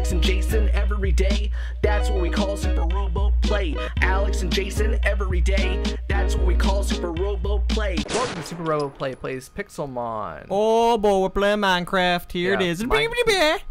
Alex and Jason every day. That's what we call Super Robo Play. Alex and Jason every day. That's what we call Super Robo Play. Welcome to Super Robo Play plays Pixelmon. Oh boy, we're playing Minecraft. Here it Yeah, is. Mine-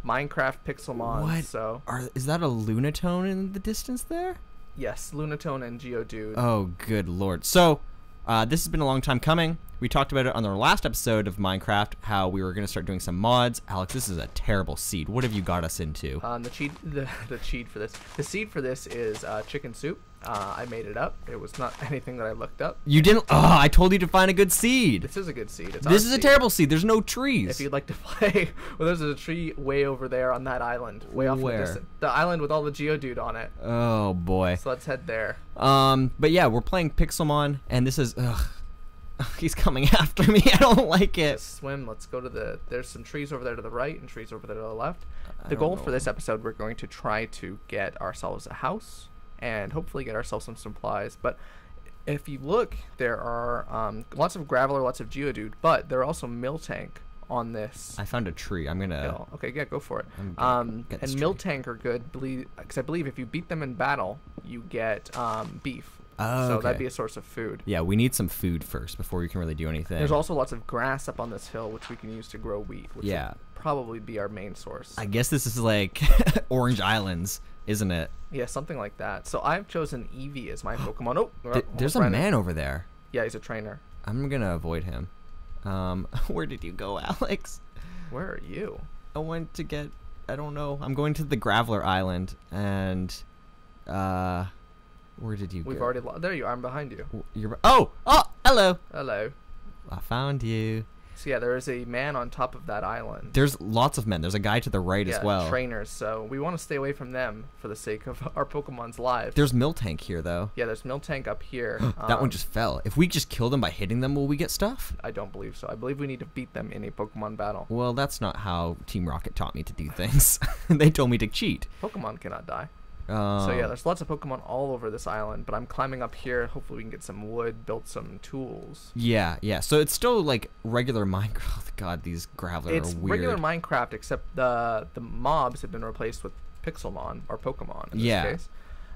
Minecraft Pixelmon. What? So Are, is that a Lunatone in the distance there? yes, Lunatone and Geodude. Oh, good lord. So, uh, this has been a long time coming. We talked about it on our last episode of Minecraft, how we were going to start doing some mods. Alex, this is a terrible seed. What have you got us into? Um, the cheat, the, the cheat for this, the seed for this is uh, chicken soup. Uh, I made it up. It was not anything that I looked up. You didn't. Oh, I told you to find a good seed. This is a good seed. It's This is a terrible seed. There's no trees. If you'd like to play, well, there's a tree way over there on that island, way off Where? the distance. The island with all the Geodude on it. oh boy. So let's head there. Um, but yeah, we're playing Pixelmon, and this is. Ugh, he's coming after me. I don't like it. Let's swim. Let's go to the. There's some trees over there to the right and trees over there to the left. The goal for this episode, we're going to try to get ourselves a house and hopefully get ourselves some supplies. But if you look, there are um, lots of Graveler, lots of Geodude, but there are also Miltank on this. I found a tree. I'm gonna. hill. Okay, yeah, go for it. Um, and this tank are good, because I believe if you beat them in battle, you get um, beef. Oh, so okay. that'd be a source of food. Yeah, we need some food first before we can really do anything. There's also lots of grass up on this hill, which we can use to grow wheat, which Yeah. probably be our main source. I guess this is like Orange Islands, isn't it? yeah, something like that. So I've chosen Eevee as my Pokemon. Oh, Th- there's a man over there. Yeah, he's a trainer. I'm gonna avoid him. Um, where did you go, Alex? Where are you? I went to get. I don't know. I'm going to the Graveler Island, and uh, where did you go? We've go? already. Lo- there you are. I'm behind you. You're. Oh, oh, hello. Hello. I found you. So yeah, there is a man on top of that island. There's lots of men. There's a guy to the right yeah, as well. trainers. So we want to stay away from them for the sake of our Pokemon's lives. There's Miltank here though. yeah, there's Miltank up here. that one Um, just fell. If we just kill them by hitting them, will we get stuff? I don't believe so. I believe we need to beat them in a Pokemon battle. Well, that's not how Team Rocket taught me to do things. they told me to cheat. Pokemon cannot die. Um, So yeah, there's lots of Pokemon all over this island, but I'm climbing up here. Hopefully we can get some wood, build some tools. yeah, yeah. So it's still like regular Minecraft. God, these Graveler It's are weird. regular Minecraft, except the the mobs have been replaced with Pixelmon or Pokemon in this Yeah. case.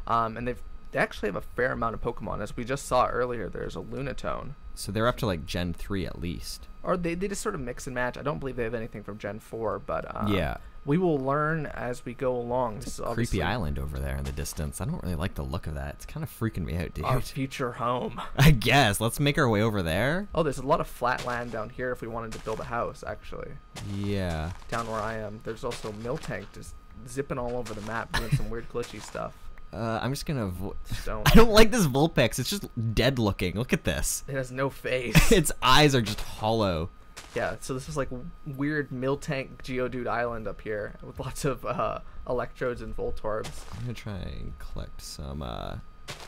Um, and they've they actually have a fair amount of Pokemon, as we just saw earlier. There's a Lunatone, so they're up to like Gen three at least. or they they just sort of mix and match. I don't believe they have anything from Gen four, but uh, Yeah. we will learn as we go along. This is Creepy island over there in the distance. I don't really like the look of that. It's kind of freaking me out, dude. our future home. I guess. Let's make our way over there. Oh, there's a lot of flat land down here if we wanted to build a house, actually. Yeah. Down where I am. There's also Miltank just zipping all over the map doing some weird glitchy stuff. Uh, I'm just gonna. Avo- don't. I don't like this Vulpix. It's just dead looking. Look at this. It has no face. its eyes are just hollow. yeah, so this is like weird Miltank Geodude Island up here with lots of uh, electrodes and Voltorbs. I'm gonna try and collect some uh,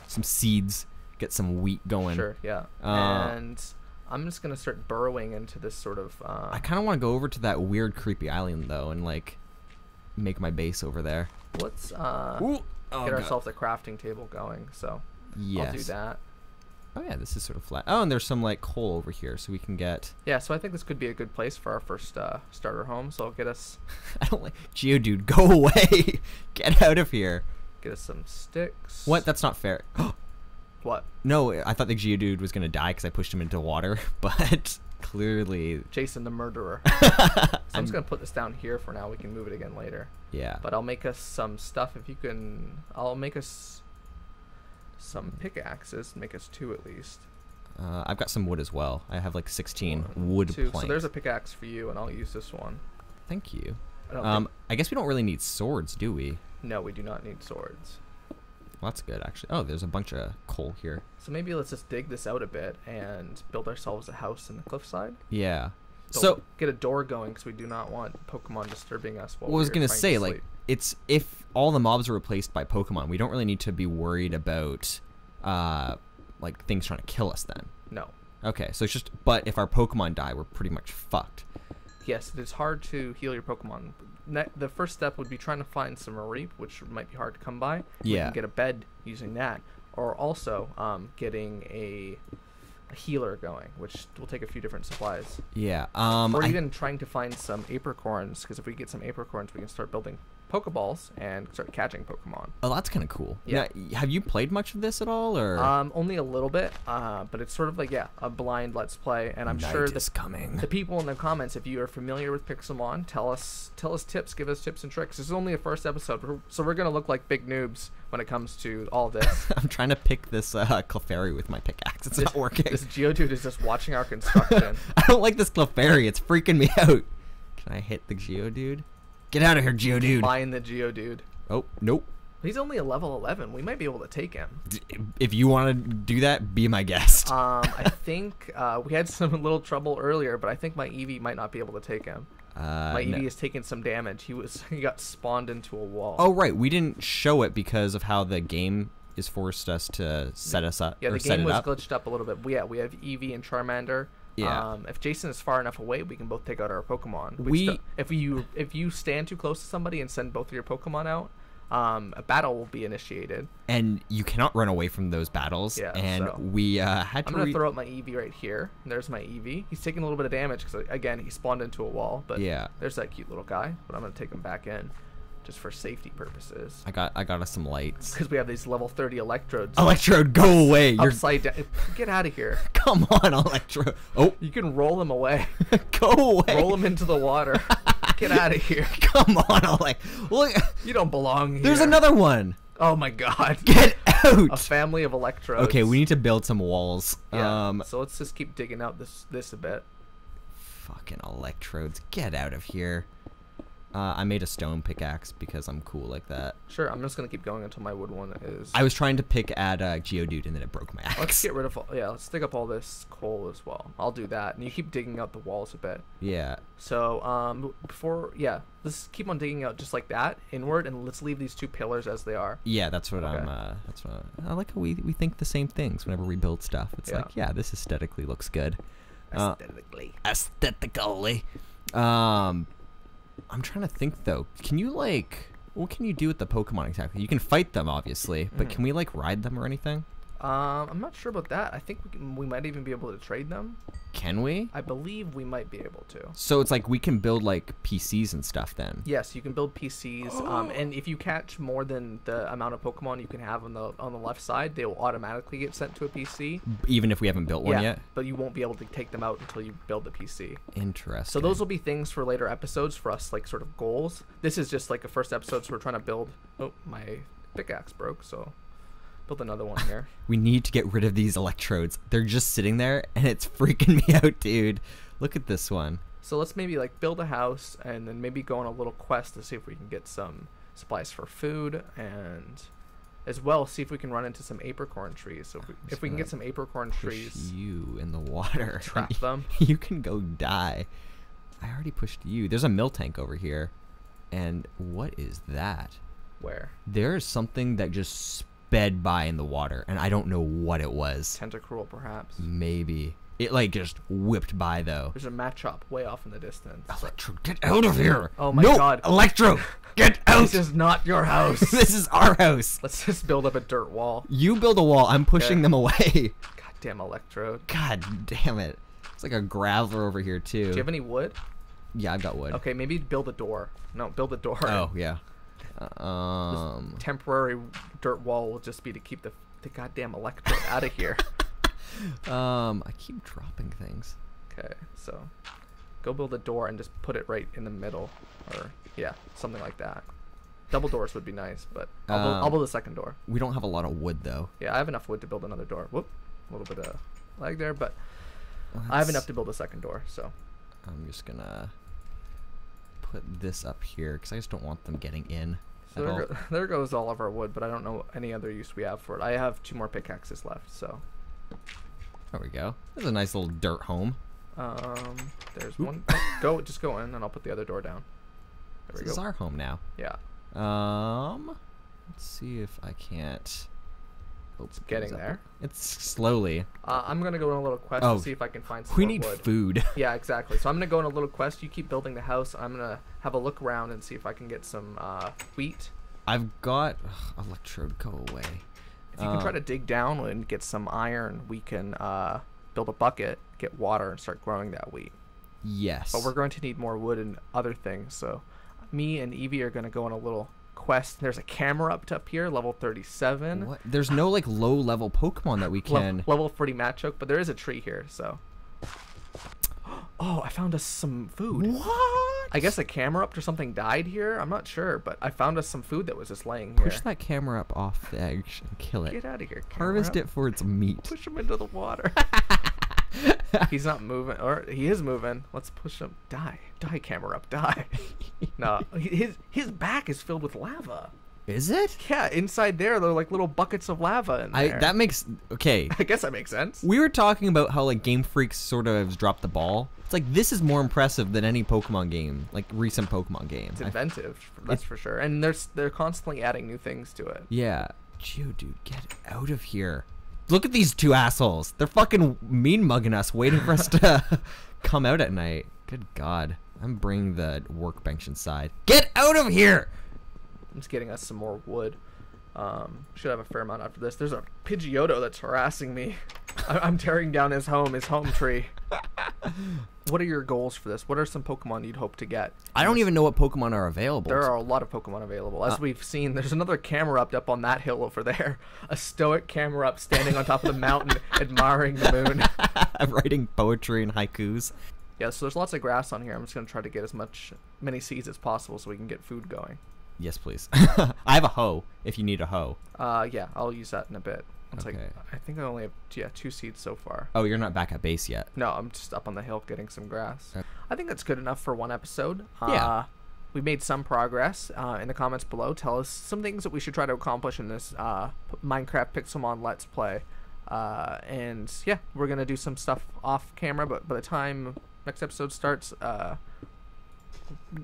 some seeds, get some wheat going. Sure, yeah. Uh, and I'm just gonna start burrowing into this sort of. Uh, I kind of want to go over to that weird, creepy island though, and like make my base over there. let's uh, Ooh. Oh, get God. ourselves a crafting table going. So Yes. I'll do that. Oh yeah, this is sort of flat. Oh, and there's some like coal over here, so we can get. Yeah, so I think this could be a good place for our first uh, starter home. So I'll get us I don't like Geodude. Go away. get out of here. get us some sticks. What? That's not fair. What? no, I thought the Geodude was gonna die because I pushed him into water, but clearly, Jason the murderer. so I'm, just gonna put this down here for now. We can move it again later. yeah. But I'll make us some stuff if you can. I'll make us some pickaxes. Make us two at least. Uh, I've got some wood as well. I have like 16 One, wood two. planks. So there's a pickaxe for you, and I'll use this one. Thank you. I Um, I guess we don't really need swords, do we? no, we do not need swords. Well, that's good actually. Oh, there's a bunch of coal here. So maybe let's just dig this out a bit and build ourselves a house in the cliffside. Yeah. So, So get a door going because we do not want Pokemon disturbing us. While what I was gonna trying to say, like, it's if all the mobs are replaced by Pokemon, we don't really need to be worried about, uh, like things trying to kill us. Then. no. Okay, so it's just, but if our Pokemon die, we're pretty much fucked. Yes, it is hard to heal your Pokemon. Ne- the first step would be trying to find some Reap, which might be hard to come by. We Yeah. can get a bed using that, or also um, getting a, a healer going, which will take a few different supplies. Yeah. Um. or I- even trying to find some apricorns, because if we get some apricorns, we can start building Pokeballs and start catching Pokemon. Oh, that's kind of cool. Yeah. Now, have you played much of this at all, or Um, only a little bit, uh, but it's sort of like yeah, a blind let's play, and I'm Night sure is the, coming. the people in the comments, if you are familiar with Pixelmon, tell us tell us tips, give us tips and tricks. This is only the first episode, so we're gonna look like big noobs when it comes to all this. I'm trying to pick this uh, Clefairy with my pickaxe. It's this, not working. This Geodude is just watching our construction. I don't like this Clefairy. It's freaking me out. Can I hit the Geodude? Get out of here, Geodude. Buying the Geodude. Oh, nope. He's only a level 11. We might be able to take him. If you want to do that, be my guest. Um, I think uh, we had some little trouble earlier, but I think my Eevee might not be able to take him. Uh, My no. Eevee has taken some damage. He was he got spawned into a wall. Oh, right. We didn't show it because of how the game is forced us to set us up. yeah, the set game it was up. glitched up a little bit. But yeah, we have Eevee and Charmander. Yeah. Um, if Jason is far enough away, we can both take out our Pokemon. We- st- if you if you stand too close to somebody and send both of your Pokemon out, um, a battle will be initiated. and you cannot run away from those battles. Yeah, and so- we uh, had to. I'm gonna re- throw out my Eevee right here. There's my Eevee. He's taking a little bit of damage because again he spawned into a wall. But Yeah. there's that cute little guy. But I'm gonna take him back in, just for safety purposes. I got. I got us some lights. Because we have these level 30 electrodes. Electrode, go away! You're upside down. Get out of here. come on, Electrode. Oh, You can roll them away. go away! roll them into the water. Get out of here. Come on, Elec. Look, You don't belong here. there's another one. Oh my god. Get out! A family of electrodes. Okay, we need to build some walls. Yeah. Um, so let's just keep digging out this this a bit. fucking electrodes, get out of here. Uh, I made a stone pickaxe because I'm cool like that. Sure, I'm just gonna keep going until my wood one is. I was trying to pick at uh, Geodude and then it broke my axe. Let's get rid of all. Yeah, let's dig up all this coal as well. I'll do that, and you keep digging out the walls a bit. Yeah. So um, before yeah, let's keep on digging out just like that inward, and let's leave these two pillars as they are. Yeah, that's what I'm. Okay. Uh, that's what I, I like. How we we think the same things whenever we build stuff. It's Yeah. like, yeah, this aesthetically looks good. Uh, Aesthetically. aesthetically. Um, I'm trying to think though. Can you like, what can you do with the Pokemon exactly? You can fight them, obviously, but Mhm. can we like ride them or anything? Um, I'm not sure about that. I think we, can, we might even be able to trade them. Can we? I believe we might be able to. So it's like we can build like PCs and stuff then. Yes, you can build PCs, um, and if you catch more than the amount of Pokemon you can have on the on the left side, they will automatically get sent to a PC. Even if we haven't built one yeah, yet. but you won't be able to take them out until you build the PC. Interesting. So those will be things for later episodes for us, like sort of goals. This is just like a first episode, so we're trying to build. Oh, my pickaxe broke, so build another one here. we need to get rid of these electrodes. They're just sitting there and it's freaking me out, dude. Look at this one. So let's maybe like build a house and then maybe go on a little quest to see if we can get some supplies for food and as well see if we can run into some apricorn trees. So if we, if we can get some apricorn Push trees, you in the water. trap them. you can go die. I already pushed you. There's a Miltank over here. And what is that? Where There's something that just sped by in the water, and I don't know what it was. Tentacruel perhaps. Maybe. It like just whipped by though. There's a Machop way off in the distance. Electro, get out of here! Oh my no, God. Electro, get out! This is not your house. this is our house. Let's just build up a dirt wall. You build a wall. I'm pushing Okay. them away. Goddamn Electro. God damn it! It's like a graveler over here too. Do you have any wood? yeah, I've got wood. Okay, maybe build a door. No, build a door. Oh yeah. Um. Temporary dirt wall will just be to keep the the goddamn electrode out of here. Um. I keep dropping things. Okay, so go build a door and just put it right in the middle, or yeah, something like that. Double doors would be nice, but I'll, build, I'll Um, build a second door. We don't have a lot of wood though. Yeah, I have enough wood to build another door. Whoop, a little bit of lag there, but I have enough to build a second door. So I'm just gonna put this up here because I just don't want them getting in. So there, go, there goes all of our wood, but I don't know any other use we have for it. I have two more pickaxes left, so There we go. This is a nice little dirt home. um, there's Oop. one. oh, go, just go in, and I'll put the other door down. There This is our home now. Yeah, Um, let's see if I can't. It's getting there. It's slowly. uh, I'm gonna go on a little quest Oh, to see if I can find some We need wood. food. Yeah, exactly. So I'm gonna go on a little quest. You keep building the house. I'm gonna have a look around and see if I can get some uh, wheat. I've got ugh, electrode. Go away. If you can try Uh, to dig down and get some iron, we can uh, build a bucket, get water, and start growing that wheat. Yes. But we're going to need more wood and other things. So me and Eevee are gonna go on a little quest. There's a Camerupt up here, level 37. What? There's no like low level Pokemon that we can. level 40 Machoke, but there is a tree here, so. Oh, I found us some food. What? I guess a Camerupt or something died here. I'm not sure, but I found us some food that was just laying here. Push that Camerupt off the edge and kill it. Get out of here. Harvest camera. it for its meat. Push him into the water. He's not moving, or he is moving. Let's push him. Die, die, Camerupt, die. no, his his back is filled with lava. Is it? Yeah, inside there, there are like little buckets of lava in I there. that makes okay. I guess that makes sense. We were talking about how like Game Freaks sort of has dropped the ball. It's like this is more impressive than any Pokemon game, like recent Pokemon game. It's I- inventive, that's for sure. And there's they're constantly adding new things to it. yeah, Geodude, get out of here! Look at these two assholes. They're fucking mean mugging us, waiting for us to come out at night. Good God, I'm bringing the workbench inside. Get out of here! I'm just getting us some more wood. Um, should have a fair amount after this. There's a Pidgeotto that's harassing me. I- I'm tearing down his home, his home tree. what are your goals for this? What are some Pokemon you'd hope to get? I don't even know what Pokemon are available. There are a lot of Pokemon available. As Uh, we've seen, there's another Camerupt up on that hill over there. A stoic Camerupt standing on top of the mountain, admiring the moon. I'm writing poetry and haikus. Yeah, so there's lots of grass on here. I'm just gonna try to get as much many seeds as possible so we can get food going. Yes, please. I have a hoe. If you need a hoe. Uh, yeah, I'll use that in a bit. It's like I think I only have yeah two seeds so far. Oh, you're not back at base yet. No, I'm just up on the hill getting some grass. Okay. I think that's good enough for one episode. Yeah. Uh, we made some progress. Uh, in the comments below, tell us some things that we should try to accomplish in this uh, Minecraft Pixelmon Let's Play. Uh, and yeah, we're gonna do some stuff off camera, but by the time next episode starts, uh,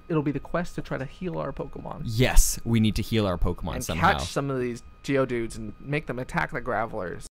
it'll be the quest to try to heal our Pokemon Yes, we need to heal our Pokemon and somehow. catch some of these Geodudes and make them attack the Gravelers.